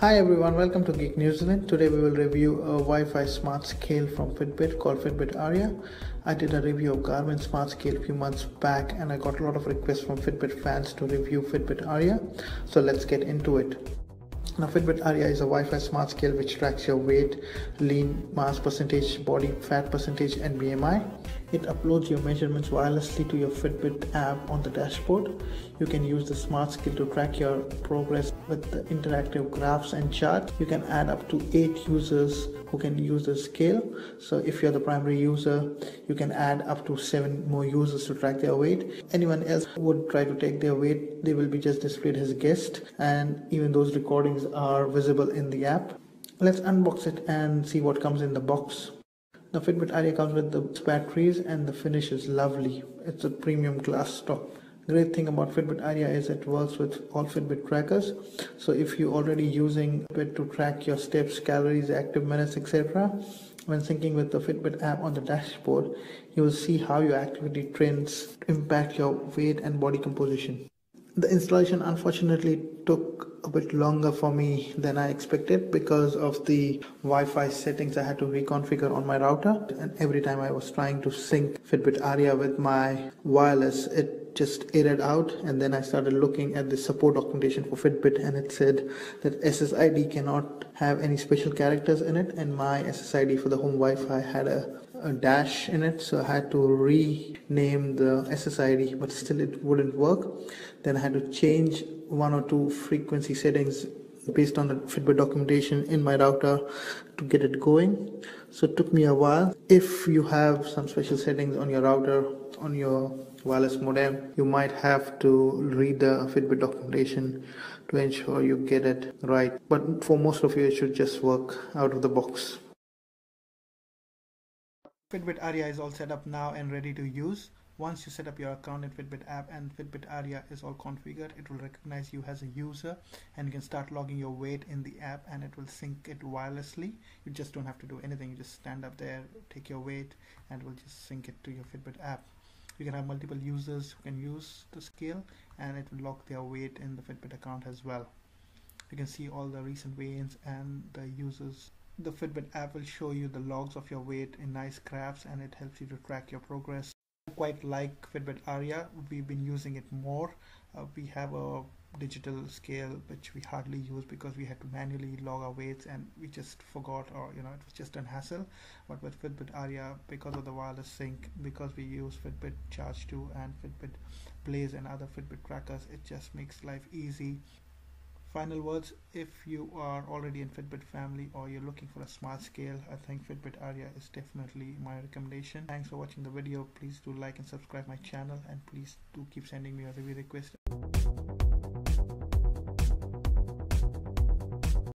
Hi everyone, welcome to Geek New Zealand. Today we will review a Wi-Fi smart scale from Fitbit called Fitbit Aria. I did a review of Garmin smart scale a few months back and I got a lot of requests from Fitbit fans to review Fitbit Aria. So let's get into it. Now Fitbit Aria is a Wi-Fi smart scale which tracks your weight, lean mass percentage, body fat percentage and BMI. It uploads your measurements wirelessly to your Fitbit app on the dashboard. You can use the smart scale to track your progress with the interactive graphs and charts. You can add up to 8 users who can use the scale. So if you're the primary user, you can add up to 7 more users to track their weight. Anyone else would try to take their weight, they will be just displayed as guest and even those recordings are visible in the app. Let's unbox it and see what comes in the box. The Fitbit Aria comes with the batteries and the finish is lovely. It's a premium glass stock. Great thing about Fitbit Aria is it works with all Fitbit trackers. So if you're already using it to track your steps, calories, active minutes, etc., when syncing with the Fitbit app on the dashboard, you will see how your activity trends impact your weight and body composition. The installation unfortunately took a bit longer for me than I expected because of the Wi-Fi settings I had to reconfigure on my router. And every time I was trying to sync Fitbit Aria with my wireless it just errored out. And then I started looking at the support documentation for Fitbit and it said that SSID cannot have any special characters in it. And my SSID for the home Wi-Fi had a a dash in it so I had to rename the SSID but still it wouldn't work. Then I had to change one or two frequency settings based on the Fitbit documentation in my router to get it going. So it took me a while. If you have some special settings on your router on your wireless modem you might have to read the Fitbit documentation to ensure you get it right. But for most of you it should just work out of the box Fitbit Aria is all set up now and ready to use. Once you set up your account in Fitbit app and Fitbit Aria is all configured, it will recognize you as a user and you can start logging your weight in the app and it will sync it wirelessly. You just don't have to do anything. You just stand up there, take your weight and it will just sync it to your Fitbit app. You can have multiple users who can use the scale and it will log their weight in the Fitbit account as well. You can see all the recent weigh-ins and the users the Fitbit app will show you the logs of your weight in nice graphs and it helps you to track your progress. Quite like Fitbit Aria. We've been using it more. Uh, we have a digital scale which we hardly use because we had to manually log our weights and we just forgot or you know it was just an hassle but with Fitbit Aria because of the wireless sync because we use Fitbit Charge 2 and Fitbit Blaze and other Fitbit trackers it just makes life easy final words if you are already in fitbit family or you're looking for a smart scale i think fitbit aria is definitely my recommendation. Thanks for watching the video. Please do like and subscribe my channel and please do keep sending me a review request